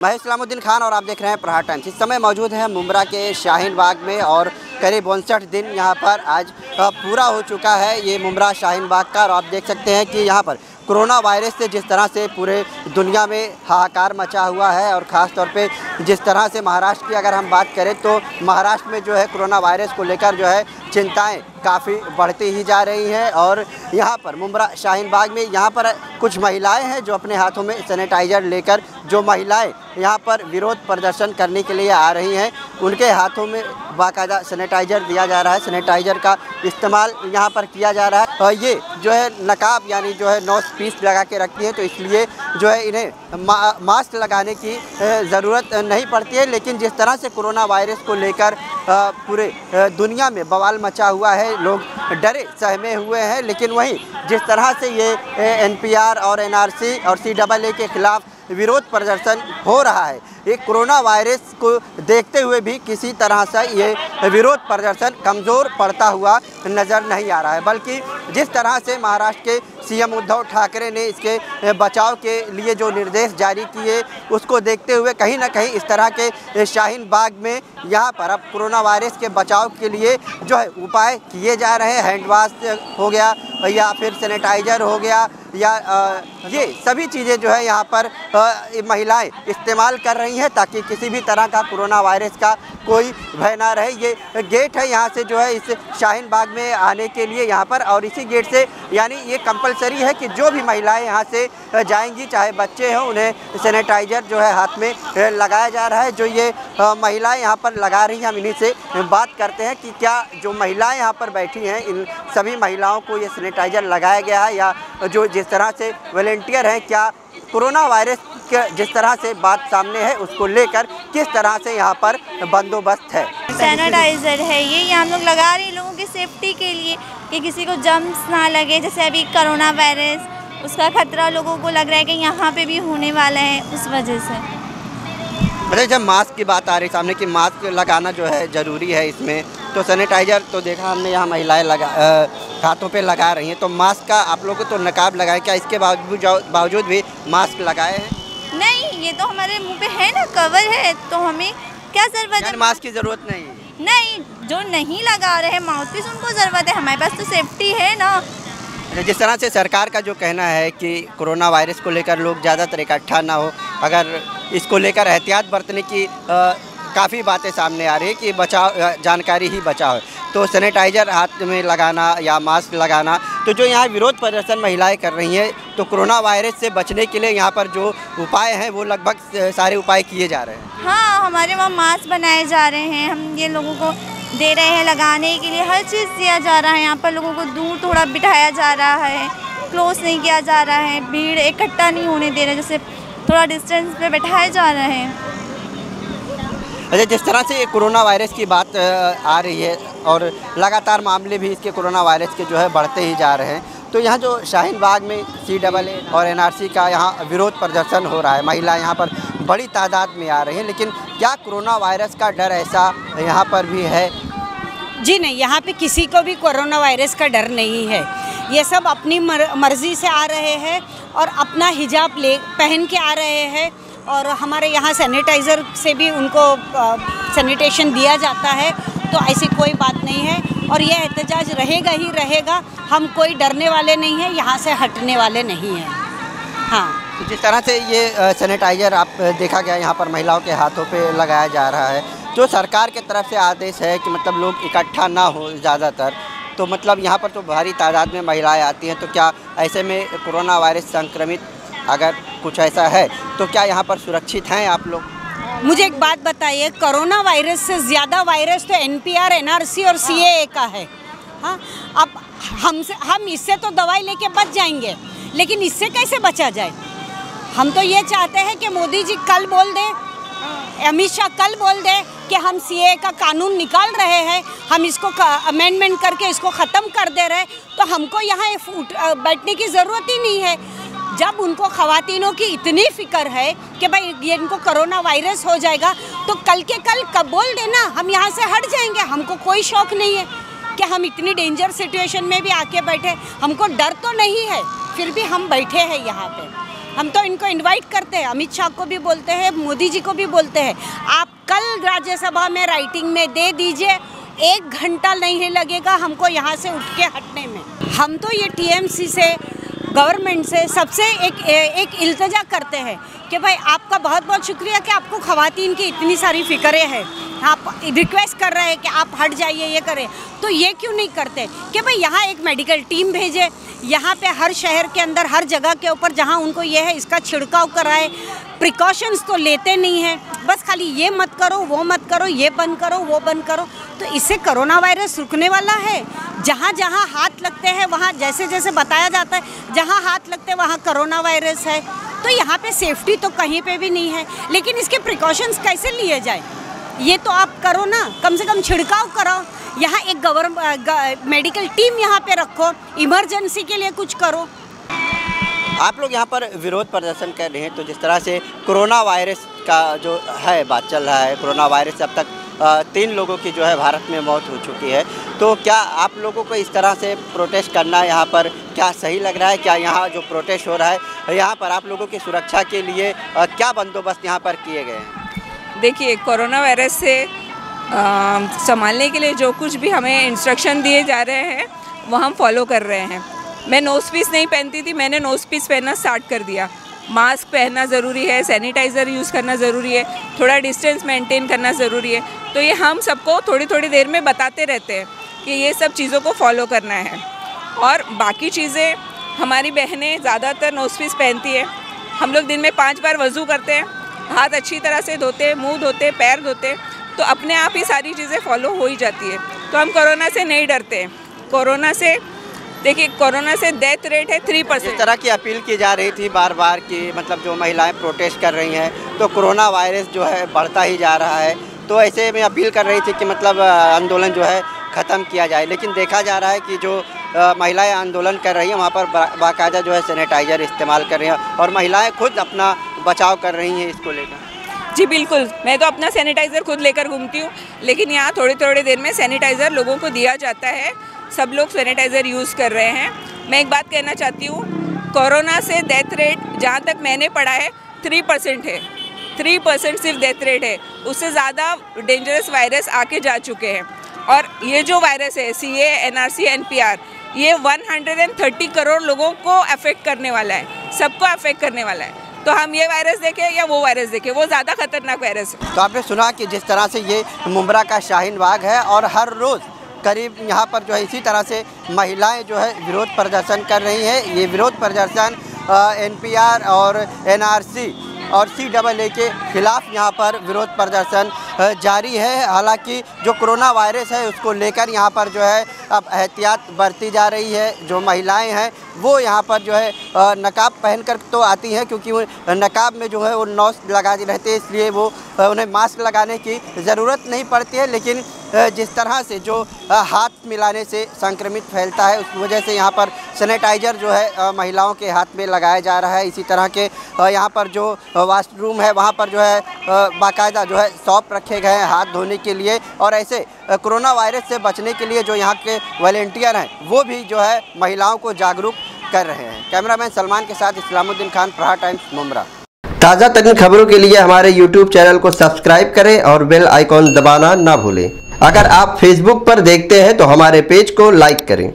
मैं इस्लामुद्दीन खान और आप देख रहे हैं प्रहार टाइम्स। इस समय मौजूद है मुमरा के शाहीन बाग में और करीब उनसठ दिन यहाँ पर आज पूरा हो चुका है ये मुमरा शाहीन बाग का। और आप देख सकते हैं कि यहाँ पर कोरोना वायरस से जिस तरह से पूरे दुनिया में हाहाकार मचा हुआ है और ख़ास तौर पे जिस तरह से महाराष्ट्र की अगर हम बात करें तो महाराष्ट्र में जो है कोरोना वायरस को लेकर जो है चिंताएँ काफ़ी बढ़ती ही जा रही हैं और यहाँ पर मुमरा शाहीन बाग में यहाँ पर कुछ महिलाएँ हैं जो अपने हाथों में सैनिटाइज़र लेकर जो महिलाएँ यहाँ पर विरोध प्रदर्शन करने के लिए आ रही हैं। उनके हाथों में बाकायदा सैनिटाइज़र दिया जा रहा है। सैनिटाइज़र का इस्तेमाल यहाँ पर किया जा रहा है। और ये जो है नकाब यानी जो है नौ पीस लगा के रखती है तो इसलिए जो है इन्हें मा, मास्क लगाने की ज़रूरत नहीं पड़ती है। लेकिन जिस तरह से कोरोना वायरस को लेकर पूरे दुनिया में बवाल मचा हुआ है लोग डरे सहमे हुए हैं लेकिन वहीं जिस तरह से ये एनपीआर और एनआरसी और सी डबल ए के खिलाफ़ विरोध प्रदर्शन हो रहा है ये कोरोना वायरस को देखते हुए भी किसी तरह से ये विरोध प्रदर्शन कमज़ोर पड़ता हुआ नज़र नहीं आ रहा है। बल्कि जिस तरह से महाराष्ट्र के सीएम उद्धव ठाकरे ने इसके बचाव के लिए जो निर्देश जारी किए, उसको देखते हुए कहीं ना कहीं इस तरह के शाहीन बाग में यहाँ पर अब कोरोना वायरस के बचाव के लिए जो है उपाय किए जा रहे हैं। हैंड वाश हो गया या फिर सैनिटाइज़र हो गया या ये सभी चीज़ें जो है यहाँ पर महिलाएँ इस्तेमाल कर रही हैं ताकि किसी भी तरह का कोरोना वायरस का कोई भय ना रहे। ये गेट है यहाँ से जो है इस शाहीन बाग में आने के लिए यहाँ पर और इसी गेट से, यानी ये कंपलसरी है कि जो भी महिलाएँ यहाँ से जाएँगी, चाहे बच्चे हों, उन्हें सैनिटाइज़र जो है हाथ में लगाया जा रहा है, जो ये महिलाएँ यहाँ पर लगा रही हैं। हम इन्हीं से बात करते हैं कि क्या जो महिलाएँ यहाँ पर बैठी हैं, इन सभी महिलाओं को ये सैनिटाइज़र लगाया गया है, या जो जिस तरह से वॉल्टियर हैं, क्या कोरोना वायरस के जिस तरह से बात सामने है, उसको लेकर किस तरह से यहाँ पर बंदोबस्त है? सैनिटाइज़र है ये ये हम लोग लगा रहे हैं लोगों की सेफ्टी के लिए, कि किसी को जम्स ना लगे, जैसे अभी कोरोना वायरस उसका खतरा लोगों को लग रहा है कि यहाँ पे भी होने वाला है उस वजह से। मतलब जब मास्क की बात आ रही सामने कि मास्क लगाना जो है ज़रूरी है इसमें तो सैनिटाइज़र तो देखा हमने यहाँ महिलाएँ लगा हाथों पे लगा रही हैं तो मास्क का आप लोगों को तो नकाब लगाए क्या इसके बावजूद बावजूद भी मास्क लगाए हैं? नहीं ये तो हमारे मुँह पे है ना कवर है तो हमें क्या ज़रूरत है? मास्क की ज़रूरत नहीं। नहीं जो नहीं लगा रहे माउथ पीस उनको ज़रूरत है। हमारे पास तो सेफ्टी है ना। अच्छा, जिस तरह से सरकार का जो कहना है कि कोरोना वायरस को लेकर लोग ज़्यादातर इकट्ठा ना हो, अगर इसको लेकर एहतियात बरतने की काफ़ी बातें सामने आ रही है कि बचाव जानकारी ही बचाव है। तो सैनिटाइज़र हाथ में लगाना या मास्क लगाना तो जो यहाँ विरोध प्रदर्शन महिलाएँ कर रही हैं तो कोरोना वायरस से बचने के लिए यहाँ पर जो उपाय हैं, वो लगभग सारे उपाय किए जा रहे हैं। हाँ हमारे वहाँ मास्क बनाए जा रहे हैं, हम ये लोगों को दे रहे हैं लगाने के लिए। हर चीज़ दिया जा रहा है। यहाँ पर लोगों को दूर थोड़ा बिठाया जा रहा है। क्लोज नहीं किया जा रहा है। भीड़ इकट्ठा नहीं होने दे रहे, जैसे थोड़ा डिस्टेंस पे बैठाए जा रहे हैं। अच्छा जिस तरह से ये कोरोना वायरस की बात आ रही है और लगातार मामले भी इसके कोरोना वायरस के जो है बढ़ते ही जा रहे हैं तो यहाँ जो शाहीन बाग में सी डबल ए और एनआरसी का यहाँ विरोध प्रदर्शन हो रहा है। महिला यहाँ पर बड़ी तादाद में आ रही हैं लेकिन क्या कोरोना वायरस का डर ऐसा यहाँ पर भी है? जी नहीं यहाँ पे किसी को भी कोरोना वायरस का डर नहीं है। ये सब अपनी मर, मर्ज़ी से आ रहे हैं और अपना हिजाब ले पहन के आ रहे हैं और हमारे यहाँ सैनिटाइज़र से भी उनको सैनिटेशन दिया जाता है तो ऐसी कोई बात नहीं है और यह एहतजाज रहेगा ही रहेगा। हम कोई डरने वाले नहीं हैं यहाँ से हटने वाले नहीं हैं। हाँ। तो जिस तरह से ये सैनिटाइज़र आप देखा गया यहाँ पर महिलाओं के हाथों पे लगाया जा रहा है जो सरकार के तरफ़ से आदेश है कि मतलब लोग इकट्ठा ना हो ज़्यादातर तो मतलब यहाँ पर तो भारी तादाद में महिलाएँ आती हैं तो क्या ऐसे में कोरोना वायरस संक्रमित अगर कुछ ऐसा है तो क्या यहाँ पर सुरक्षित हैं आप लोग? मुझे एक बात बताइए कोरोना वायरस से ज़्यादा वायरस तो एनपीआर एनआरसी और सीएए का है। हाँ अब हमसे हम इससे तो दवाई लेके बच जाएँगे लेकिन इससे कैसे बचा जाए? हम तो ये चाहते हैं कि मोदी जी कल बोल दें अमित शाह कल बोल दे कि हम सीए का कानून निकाल रहे हैं हम इसको अमेंडमेंट करके इसको ख़त्म कर दे रहे तो हमको यहाँ बैठने की ज़रूरत ही नहीं है। जब उनको खातनों की इतनी फ़िक्र है कि भाई ये इनको कोरोना वायरस हो जाएगा तो कल के कल कब बोल देना हम यहाँ से हट जाएँगे। हमको कोई शौक नहीं है कि हम इतनी डेंजर सिचुएशन में भी आके बैठे। हमको डर तो नहीं है फिर भी हम बैठे हैं यहाँ पे। हम तो इनको इनवाइट करते हैं। अमित शाह को भी बोलते हैं, मोदी जी को भी बोलते हैं। आप कल राज्यसभा में राइटिंग में दे दीजिए, एक घंटा नहीं लगेगा हमको यहाँ से उठ के हटने में। हम तो ये टीएमसी से गवर्नमेंट से सबसे एक एक इल्तजा करते हैं कि भाई आपका बहुत बहुत शुक्रिया कि आपको खवातीन की इतनी सारी फ़िक्रें हैं। आप रिक्वेस्ट कर रहे हैं कि आप हट जाइए, ये करें। तो ये क्यों नहीं करते? कि भाई यहाँ एक मेडिकल टीम भेजे, यहाँ पे हर शहर के अंदर, हर जगह के ऊपर जहाँ उनको ये है, इसका छिड़काव कराए। प्रिकॉशंस तो लेते नहीं हैं। बस खाली ये मत करो, वो मत करो, ये बंद करो, वो बंद करो। तो इससे कोरोना वायरस रुकने वाला है। जहाँ जहाँ हाथ लगते हैं, वहाँ जैसे जैसे बताया जाता है, जहाँ हाथ लगते हैं, वहाँ करोना वायरस है। तो यहाँ पे सेफ्टी तो कहीं पे भी नहीं है। लेकिन इसके प्रिकॉशंस कैसे लिए जाए? ये तो आप करो ना, कम से कम छिड़काव करो। यहाँ एक गवर्न मेडिकल टीम यहाँ पे रखो, इमरजेंसी के लिए कुछ करो। आप लोग यहाँ पर विरोध प्रदर्शन कर रहे हैं तो जिस तरह से कोरोना वायरस का जो है, बात चल रहा है, कोरोना वायरस से अब तक तीन लोगों की जो है, भारत में मौत हो चुकी है। तो क्या आप लोगों को इस तरह से प्रोटेस्ट करना यहाँ पर क्या सही लग रहा है? क्या यहाँ जो प्रोटेस्ट हो रहा है, यहाँ पर आप लोगों की सुरक्षा के लिए क्या बंदोबस्त यहाँ पर किए गए हैं? देखिए, कोरोना वायरस से संभालने के लिए जो कुछ भी हमें इंस्ट्रक्शन दिए जा रहे हैं, वो हम फॉलो कर रहे हैं। मैं नोज़ पीस नहीं पहनती थी, मैंने नोज़ पीस पहनना स्टार्ट कर दिया। मास्क पहनना ज़रूरी है सैनिटाइज़र यूज़ करना ज़रूरी है, थोड़ा डिस्टेंस मेंटेन करना ज़रूरी है। तो ये हम सबको थोड़ी थोड़ी देर में बताते रहते हैं कि ये सब चीज़ों को फॉलो करना है। और बाकी चीज़ें, हमारी बहनें ज़्यादातर नोज़ पीस पहनती है। हम लोग दिन में पाँच बार वज़ू करते हैं। हाथ अच्छी तरह से धोते, मुँह धोते, पैर धोते तो अपने आप ही सारी चीज़ें फॉलो हो ही जाती है। तो हम कोरोना से नहीं डरते। कोरोना से, देखिए, कोरोना से डेथ रेट है थ्री परसेंट तरह की अपील की जा रही थी बार बार कि मतलब जो महिलाएँ प्रोटेस्ट कर रही हैं तो कोरोना वायरस जो है बढ़ता ही जा रहा है। तो ऐसे में अपील कर रही थी कि मतलब आंदोलन जो है ख़त्म किया जाए। लेकिन देखा जा रहा है कि जो महिलाएँ आंदोलन कर रही हैं, वहाँ पर बाकायदा जो है सैनिटाइज़र इस्तेमाल कर रही हैं और महिलाएँ खुद अपना बचाव कर रही हैं इसको लेकर? जी, बिल्कुल। मैं तो अपना सैनिटाइज़र खुद लेकर घूमती हूँ, लेकिन यहाँ थोड़ी थोड़ी देर में सैनिटाइज़र लोगों को दिया जाता है। सब लोग सैनिटाइज़र यूज़ कर रहे हैं। मैं एक बात कहना चाहती हूँ, कोरोना से डेथ रेट जहाँ तक मैंने पढ़ा है थ्री परसेंट है। थ्री परसेंट सिर्फ़ डेथ रेट है। उससे ज़्यादा डेंजरस वायरस आके जा चुके हैं। और ये जो वायरस है C A N R C N P R ये 130 करोड़ लोगों को अफेक्ट करने वाला है। सबको अफेक्ट करने वाला है। तो हम ये वायरस देखें या वो वायरस देखें? वो ज़्यादा खतरनाक वायरस है। तो आपने सुना कि जिस तरह से ये मुमरा का शाहीन बाग है और हर रोज़ करीब यहाँ पर जो है इसी तरह से महिलाएँ जो है विरोध प्रदर्शन कर रही हैं। ये विरोध प्रदर्शन एनपीआर और एनआरसी और सी डबल ए के खिलाफ यहाँ पर विरोध प्रदर्शन जारी है। हालाँकि जो कोरोना वायरस है, उसको लेकर यहाँ पर जो है, अब एहतियात बरती जा रही है। जो महिलाएँ हैं, वो यहाँ पर जो है नकाब पहनकर तो आती हैं, क्योंकि नकाब में जो है, वो नौस लगा रहते हैं, इसलिए वो उन्हें मास्क लगाने की ज़रूरत नहीं पड़ती है। लेकिन जिस तरह से जो हाथ मिलाने से संक्रमित फैलता है, उस वजह से यहाँ पर सैनिटाइज़र जो है महिलाओं के हाथ में लगाया जा रहा है। इसी तरह के यहाँ पर जो वाशरूम है, वहाँ पर जो है बाकायदा जो है सॉप रखे गए हैं हाथ धोने के लिए और ऐसे कोरोना वायरस से बचने के लिए जो यहाँ के वॉल्टियर हैं, वो भी जो है महिलाओं को जागरूक कर रहे हैं। कैमरामैन सलमान के साथ इस्लामुद्दीन खान, प्रहा टाइम्स मुमरा ताज़ा तरीन खबरों के लिए हमारे यूट्यूब चैनल को सब्सक्राइब करें और बेल आइकॉन दबाना ना भूलें। अगर आप फेसबुक पर देखते हैं तो हमारे पेज को लाइक करें।